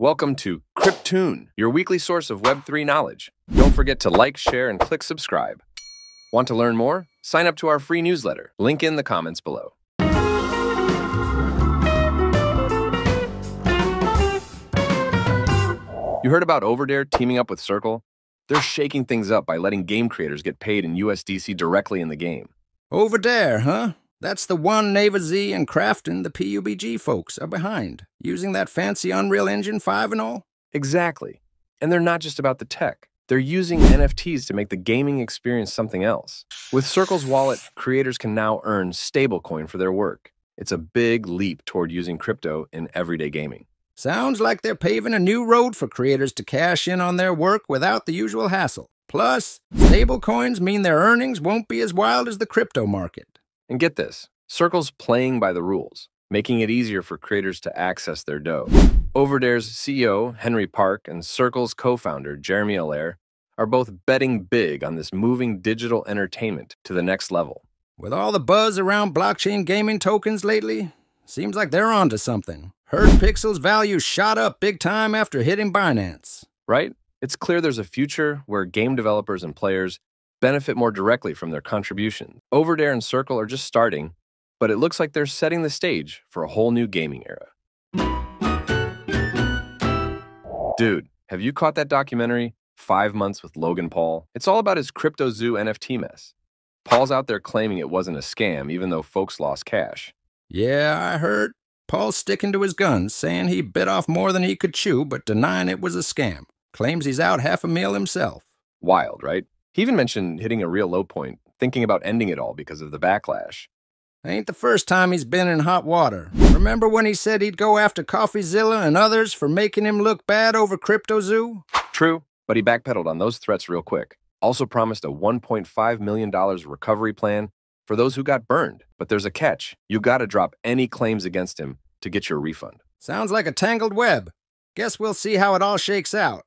Welcome to Cryptoon, your weekly source of Web3 knowledge. Don't forget to like, share, and click subscribe. Want to learn more? Sign up to our free newsletter. Link in the comments below. You heard about Overdare teaming up with Circle? They're shaking things up by letting game creators get paid in USDC directly in the game. Overdare, huh? That's the one Naver Z and Krafton, the PUBG folks, are behind, using that fancy Unreal Engine 5 and all? Exactly. And they're not just about the tech. They're using NFTs to make the gaming experience something else. With Circle's wallet, creators can now earn stablecoin for their work. It's a big leap toward using crypto in everyday gaming. Sounds like they're paving a new road for creators to cash in on their work without the usual hassle. Plus, stablecoins mean their earnings won't be as wild as the crypto market. And get this Circle's playing by the rules, making it easier for creators to access their dough. Overdare's CEO, Henry Park, and Circle's co founder, Jeremy Allaire, are both betting big on this moving digital entertainment to the next level. With all the buzz around blockchain gaming tokens lately, seems like they're onto something. Heard Pixel's value shot up big time after hitting Binance. Right? It's clear there's a future where game developers and players benefit more directly from their contributions. Overdare and Circle are just starting, but it looks like they're setting the stage for a whole new gaming era. Dude, have you caught that documentary, Five Months with Logan Paul? It's all about his CryptoZoo NFT mess. Paul's out there claiming it wasn't a scam, even though folks lost cash. Yeah, I heard. Paul's sticking to his guns, saying he bit off more than he could chew, but denying it was a scam. Claims he's out half a meal himself. Wild, right? He even mentioned hitting a real low point, thinking about ending it all because of the backlash. Ain't the first time he's been in hot water. Remember when he said he'd go after Coffeezilla and others for making him look bad over CryptoZoo? True, but he backpedaled on those threats real quick. Also promised a $1.5 million recovery plan for those who got burned. But there's a catch. You gotta drop any claims against him to get your refund. Sounds like a tangled web. Guess we'll see how it all shakes out.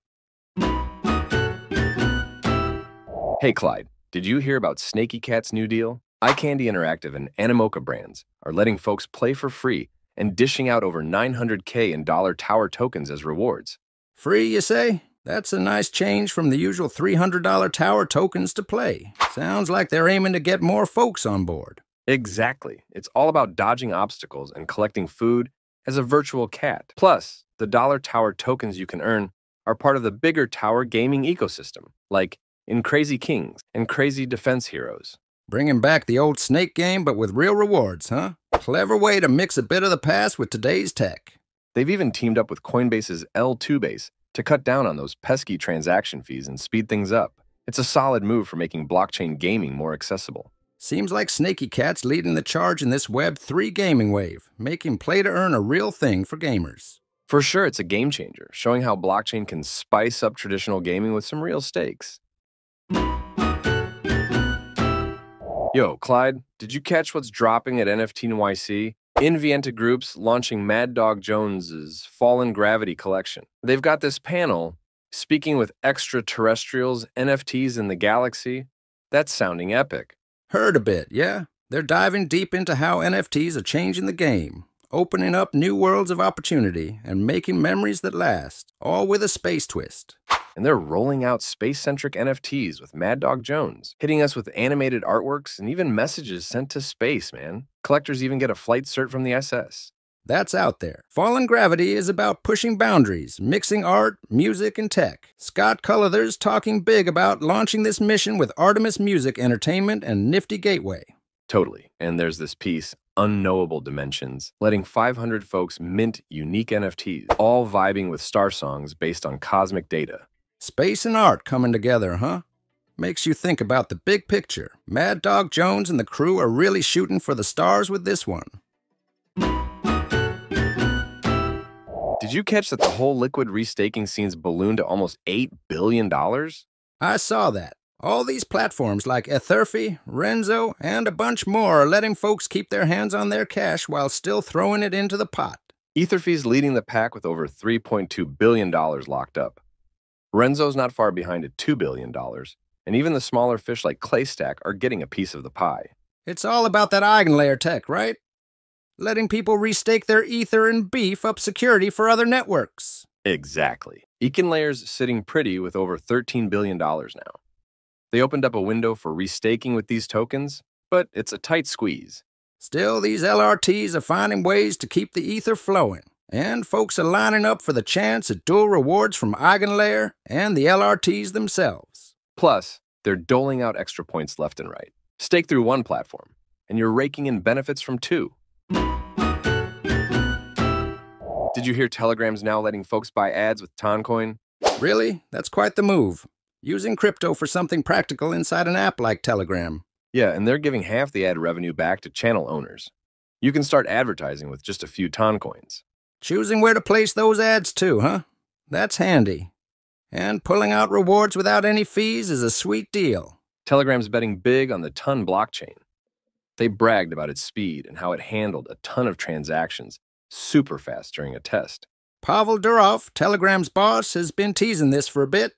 Hey, Clyde, did you hear about Snaky Cat's new deal? iCandy Interactive and Animoca brands are letting folks play for free and dishing out over 900K in Dollar Tower tokens as rewards. Free, you say? That's a nice change from the usual $300 tower tokens to play. Sounds like they're aiming to get more folks on board. Exactly. It's all about dodging obstacles and collecting food as a virtual cat. Plus, the Dollar Tower tokens you can earn are part of the bigger tower gaming ecosystem, like in Crazy Kings and Crazy Defense Heroes. Bringing back the old snake game, but with real rewards, huh? Clever way to mix a bit of the past with today's tech. They've even teamed up with Coinbase's L2 base to cut down on those pesky transaction fees and speed things up. It's a solid move for making blockchain gaming more accessible. Seems like Snaky Cat's leading the charge in this Web3 gaming wave, making play to earn a real thing for gamers. For sure, it's a game changer, showing how blockchain can spice up traditional gaming with some real stakes. Yo, Clyde, did you catch what's dropping at NFT NYC? Invienta Group's launching Mad Dog Jones's Fallen Gravity collection. They've got this panel speaking with extraterrestrials, NFTs in the galaxy. That's sounding epic. Heard a bit, yeah? They're diving deep into how NFTs are changing the game, opening up new worlds of opportunity, and making memories that last, all with a space twist and they're rolling out space centric NFTs with Mad Dog Jones, hitting us with animated artworks and even messages sent to space, man. Collectors even get a flight cert from the SS. That's out there. Fallen Gravity is about pushing boundaries, mixing art, music, and tech. Scott Cullither's talking big about launching this mission with Artemis Music Entertainment and Nifty Gateway. Totally. And there's this piece, Unknowable Dimensions, letting 500 folks mint unique NFTs, all vibing with star songs based on cosmic data. Space and art coming together, huh? Makes you think about the big picture. Mad Dog Jones and the crew are really shooting for the stars with this one. Did you catch that the whole liquid restaking scene's ballooned to almost $8 billion? I saw that. All these platforms like Etherfi, Renzo, and a bunch more are letting folks keep their hands on their cash while still throwing it into the pot. Etherfi's leading the pack with over $3.2 billion locked up. Renzo's not far behind at $2 billion, and even the smaller fish like Claystack are getting a piece of the pie. It's all about that eigenlayer tech, right? Letting people restake their ether and beef up security for other networks. Exactly. Eigenlayer's sitting pretty with over $13 billion now. They opened up a window for restaking with these tokens, but it's a tight squeeze. Still, these LRTs are finding ways to keep the ether flowing, and folks are lining up for the chance at dual rewards from Eigenlayer and the LRTs themselves. Plus, they're doling out extra points left and right. Stake through one platform, and you're raking in benefits from two. Did you hear Telegram's now letting folks buy ads with Toncoin? Really? That's quite the move. Using crypto for something practical inside an app like Telegram. Yeah, and they're giving half the ad revenue back to channel owners. You can start advertising with just a few Toncoins. Choosing where to place those ads too, huh? That's handy. And pulling out rewards without any fees is a sweet deal. Telegram's betting big on the Ton blockchain. They bragged about its speed and how it handled a ton of transactions super fast during a test. Pavel Durov, Telegram's boss, has been teasing this for a bit.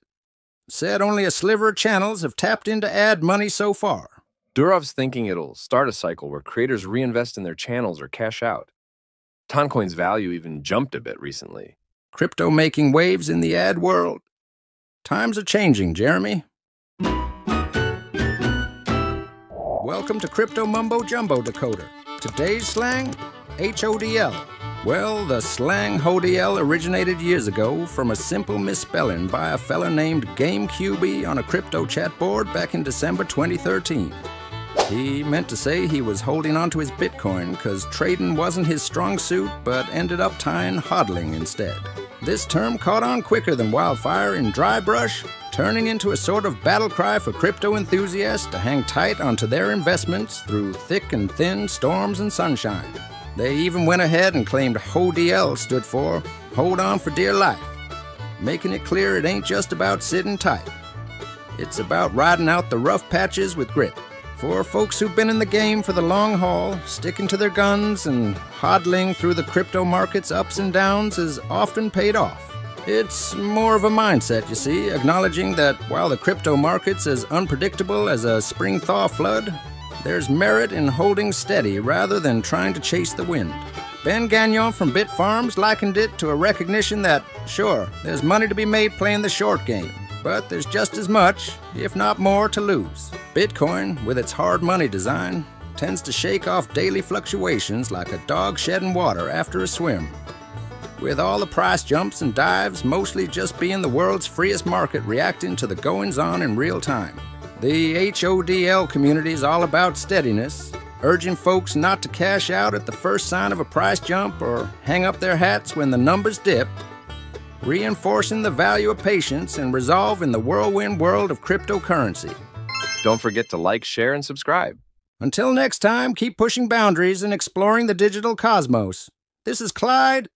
Said only a sliver of channels have tapped into ad money so far. Durov's thinking it'll start a cycle where creators reinvest in their channels or cash out. Toncoin's value even jumped a bit recently. Crypto making waves in the ad world. Times are changing, Jeremy. Welcome to Crypto Mumbo Jumbo Decoder. Today's slang HODL. Well, the slang HODL originated years ago from a simple misspelling by a fella named GameKyuubi on a crypto chat board back in December 2013. He meant to say he was holding onto his Bitcoin because trading wasn't his strong suit, but ended up tying hodling instead. This term caught on quicker than wildfire in dry brush, turning into a sort of battle cry for crypto enthusiasts to hang tight onto their investments through thick and thin storms and sunshine. They even went ahead and claimed HODL stood for Hold On for Dear Life, making it clear it ain't just about sitting tight. It's about riding out the rough patches with grit. For folks who've been in the game for the long haul, sticking to their guns and hodling through the crypto market's ups and downs is often paid off. It's more of a mindset, you see, acknowledging that while the crypto market's as unpredictable as a spring thaw flood, there's merit in holding steady rather than trying to chase the wind. Ben Gagnon from Bitfarms likened it to a recognition that, sure, there's money to be made playing the short game, but there's just as much, if not more, to lose. Bitcoin, with its hard money design, tends to shake off daily fluctuations like a dog shedding water after a swim. With all the price jumps and dives mostly just being the world's freest market reacting to the goings on in real time. The HODL community is all about steadiness, urging folks not to cash out at the first sign of a price jump or hang up their hats when the numbers dip, reinforcing the value of patience and resolve in the whirlwind world of cryptocurrency. Don't forget to like, share, and subscribe. Until next time, keep pushing boundaries and exploring the digital cosmos. This is Clyde.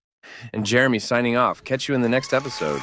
And Jeremy signing off. Catch you in the next episode.